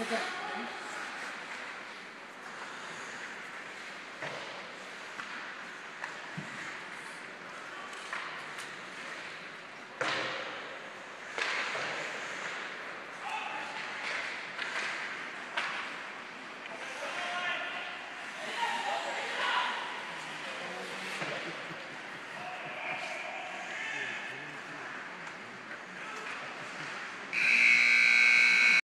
보자.